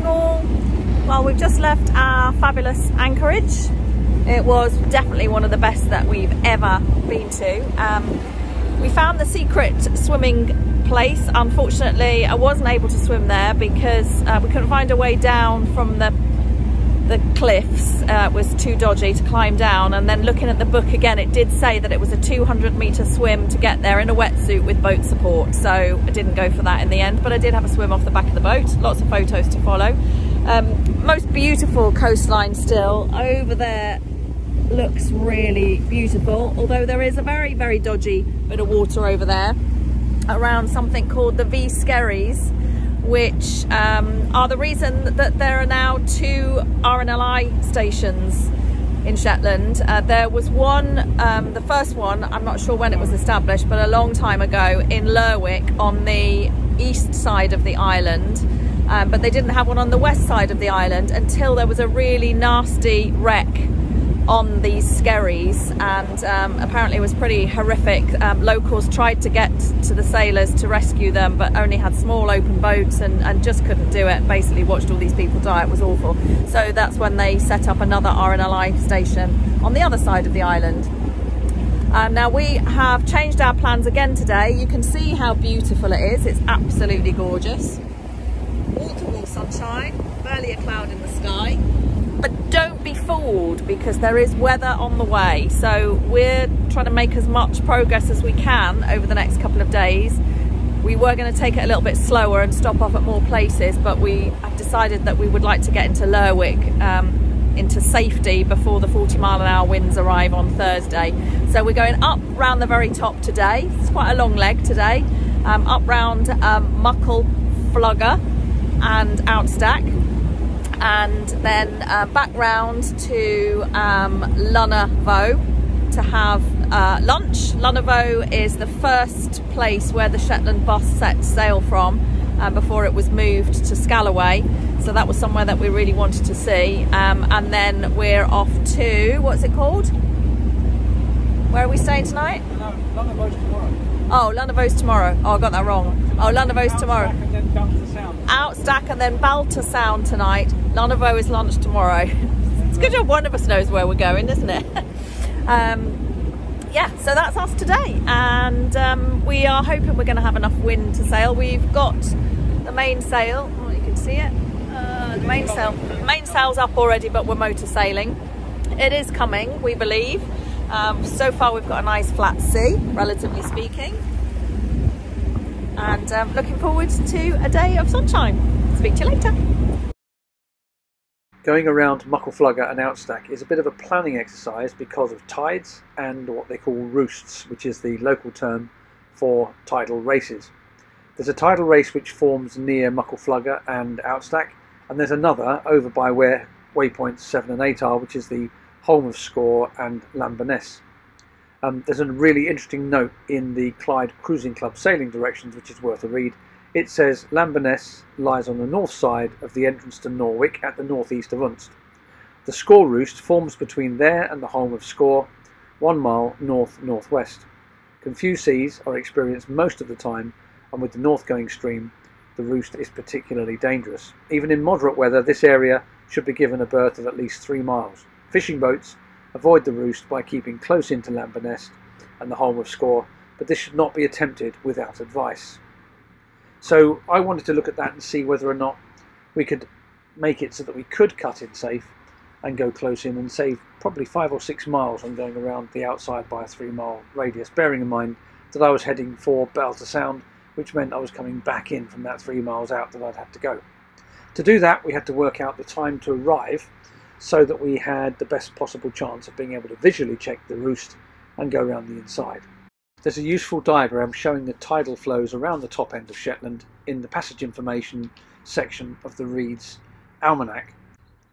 Well, we've just left our fabulous anchorage. It was definitely one of the best that we've ever been to. Um, we found the secret swimming place. Unfortunately, I wasn't able to swim there because uh, we couldn't find a way down from the the cliffs uh, was too dodgy to climb down. And then looking at the book again it did say that it was a 200 meter swim to get there in a wetsuit with boat support. So I didn't go for that in the end but I did have a swim off the back of the boat. Lots of photos to follow. Um, most beautiful coastline still. Over there looks really beautiful although there is a very very dodgy bit of water over there around something called the Ve Skerries which um, are the reason that there are now two RNLI stations in Shetland. Uh, there was one, um, the first one, I'm not sure when it was established, but a long time ago in Lerwick on the east side of the island. Um, but they didn't have one on the west side of the island until there was a really nasty wreck on these skerries and um, apparently it was pretty horrific. Um, locals tried to get to the sailors to rescue them but only had small open boats and, and just couldn't do it. Basically watched all these people die, it was awful. So that's when they set up another RNLI station on the other side of the island. Um, now we have changed our plans again today. You can see how beautiful it is. It's absolutely gorgeous. Wall to wall sunshine, barely a cloud in the sky but don't be fooled because there is weather on the way. So we're trying to make as much progress as we can over the next couple of days. We were going to take it a little bit slower and stop off at more places, but we have decided that we would like to get into Lerwick um, into safety before the 40 mile an hour winds arrive on Thursday. So we're going up round the very top today. It's quite a long leg today. Um, up round um, Muckle Flugga and Outstack and then uh, back round to um, Lunna Voe to have uh, lunch. Lunna Voe is the first place where the Shetland bus set sail from uh, before it was moved to Scalloway. So that was somewhere that we really wanted to see. Um, and then we're off to, what's it called? Where are we staying tonight? Lunna Voe's tomorrow. Oh, Lunna Voe's tomorrow. Oh, I got that wrong. Oh, Lunna Voe's tomorrow. And then Outstack and then Balta Sound tonight. Lunna Voe is lunch tomorrow. it's a good job one of us knows where we're going, isn't it? um, yeah, so that's us today. And um, we are hoping we're going to have enough wind to sail. We've got the mainsail. Oh, you can see it. Uh, the mainsail. Mainsail's up already, but we're motor sailing. It is coming, we believe. Um, so far we've got a nice flat sea, relatively speaking. And um, looking forward to a day of sunshine. Speak to you later. Going around Muckle Flugga and Outstack is a bit of a planning exercise because of tides and what they call roosts, which is the local term for tidal races. There's a tidal race which forms near Muckle Flugga and Outstack, and there's another over by where waypoints 7 and 8 are, which is the Holm of Skaw and Lamba Ness. Um, there's a really interesting note in the Clyde Cruising Club sailing directions, which is worth a read, it says Lamba Ness lies on the north side of the entrance to Norwick at the northeast of Unst. The Skaw Roost forms between there and the Holm of Skaw, one mile north-northwest. Confused seas are experienced most of the time, and with the north-going stream, the roost is particularly dangerous. Even in moderate weather, this area should be given a berth of at least three miles. Fishing boats avoid the roost by keeping close into Lamba Ness and the Holm of Skaw, but this should not be attempted without advice. So I wanted to look at that and see whether or not we could make it so that we could cut in safe and go close in and save probably five or six miles on going around the outside by a three mile radius, bearing in mind that I was heading for Balta Sound, which meant I was coming back in from that three miles out that I'd had to go. To do that, we had to work out the time to arrive so that we had the best possible chance of being able to visually check the roost and go around the inside. There's a useful diagram showing the tidal flows around the top end of Shetland in the passage information section of the Reed's Almanac,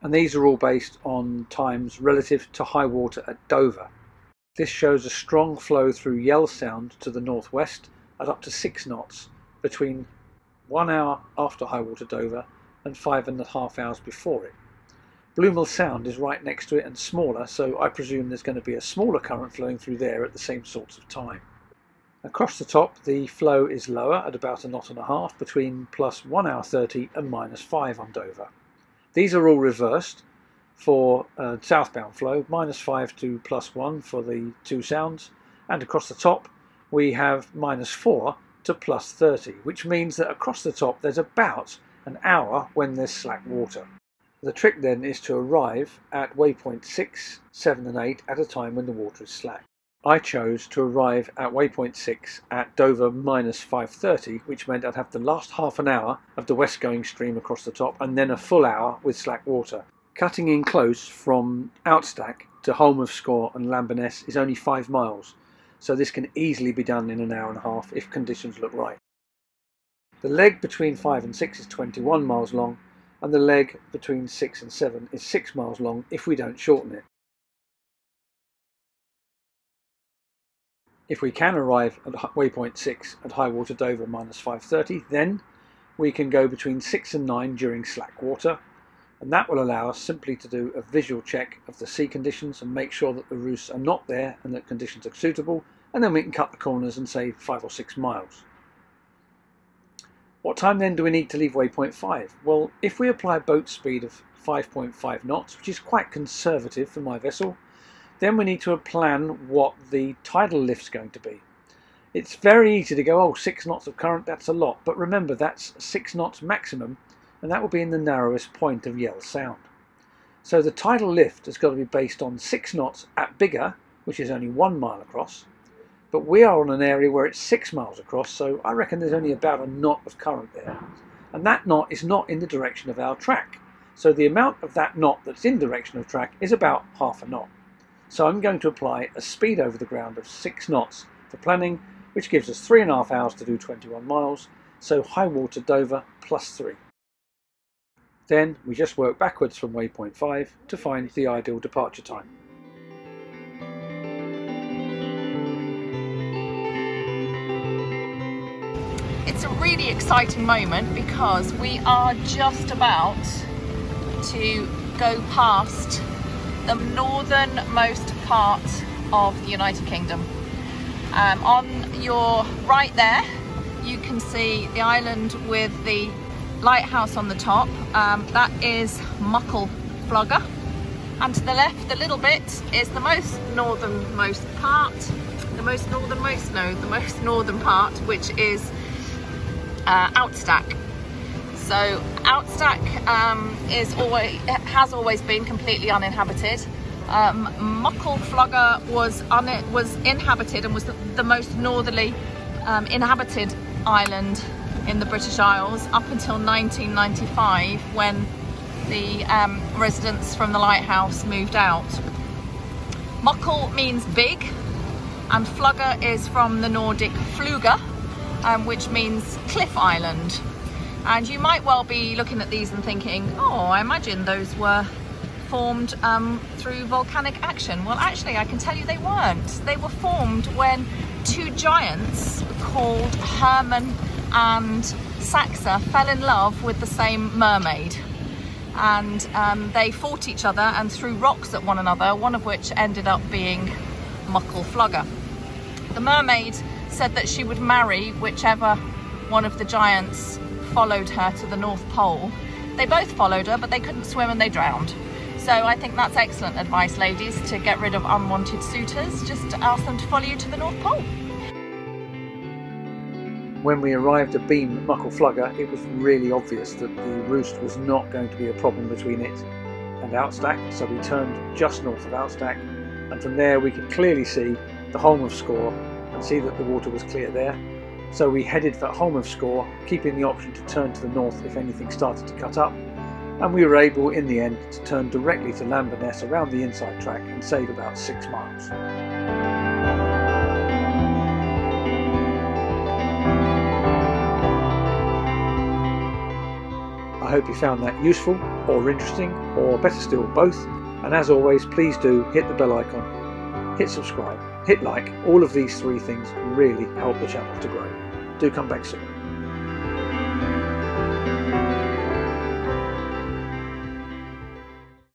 and these are all based on times relative to high water at Dover. This shows a strong flow through Yell Sound to the northwest at up to 6 knots between 1 hour after high water Dover and 5 and a half hours before it. Bluemull Sound is right next to it and smaller, so I presume there's going to be a smaller current flowing through there at the same sorts of time. Across the top the flow is lower at about a knot and a half between plus 1 hour 30 and minus 5 on Dover. These are all reversed for uh, southbound flow, minus 5 to plus 1 for the two sounds, and across the top we have minus 4 to plus 30, which means that across the top there's about an hour when there's slack water. The trick then is to arrive at waypoint 6, 7 and 8 at a time when the water is slack. I chose to arrive at waypoint 6 at Dover minus 5.30, which meant I'd have the last half an hour of the west going stream across the top and then a full hour with slack water. Cutting in close from Outstack to Holm of Skaw and Lamba Ness is only 5 miles, so this can easily be done in an hour and a half if conditions look right. The leg between 5 and 6 is 21 miles long and the leg between 6 and 7 is 6 miles long if we don't shorten it. If we can arrive at waypoint 6 at high water Dover minus 530, then we can go between 6 and 9 during slack water, and that will allow us simply to do a visual check of the sea conditions and make sure that the roosts are not there and that conditions are suitable, and then we can cut the corners and save 5 or 6 miles. What time then do we need to leave waypoint 5? Well, if we apply a boat speed of 5.5 knots, which is quite conservative for my vessel, then we need to plan what the tidal lift's going to be. It's very easy to go, oh, six knots of current, that's a lot. But remember, that's six knots maximum, and that will be in the narrowest point of Yell Sound. So the tidal lift has got to be based on six knots at bigger, which is only one mile across. But we are on an area where it's six miles across, so I reckon there's only about a knot of current there. And that knot is not in the direction of our track. So the amount of that knot that's in direction of track is about half a knot. So I'm going to apply a speed over the ground of 6 knots for planning, which gives us 3.5 hours to do 21 miles, so high water Dover plus 3. Then we just work backwards from waypoint 5 to find the ideal departure time. It's a really exciting moment because we are just about to go past the northernmost part of the United Kingdom. Um, on your right there, you can see the island with the lighthouse on the top. Um, that is Muckle Flugga. And to the left, a little bit, is the most northernmost part. The most northernmost, no, the most northern part, which is uh, Outstack. So Outstack um, is always has always been completely uninhabited. Um, Flugga was was inhabited and was the, the most northerly um, inhabited island in the British Isles up until 1995 when the um, residents from the lighthouse moved out. Muckle means big and Flugga is from the Nordic Fluga um, which means cliff island. And you might well be looking at these and thinking, oh, I imagine those were formed um, through volcanic action. Well, actually, I can tell you they weren't. They were formed when two giants called Herman and Saxa fell in love with the same mermaid. And um, they fought each other and threw rocks at one another, one of which ended up being Muckle Flugga. The mermaid said that she would marry whichever one of the giants followed her to the North Pole. They both followed her, but they couldn't swim and they drowned. So I think that's excellent advice, ladies, to get rid of unwanted suitors. Just ask them to follow you to the North Pole. When we arrived at Beam Muckle Flugga, it was really obvious that the roost was not going to be a problem between it and Outstack, so we turned just north of Outstack, and from there we could clearly see the Holm of Skaw see that the water was clear there so we headed for Holm of Skaw, keeping the option to turn to the north if anything started to cut up, and we were able in the end to turn directly to Lamba Ness around the inside track and save about six miles. I hope you found that useful or interesting, or better still, both. And as always, please do hit the bell icon, hit subscribe, hit like. All of these three things really help the channel to grow do come back soon.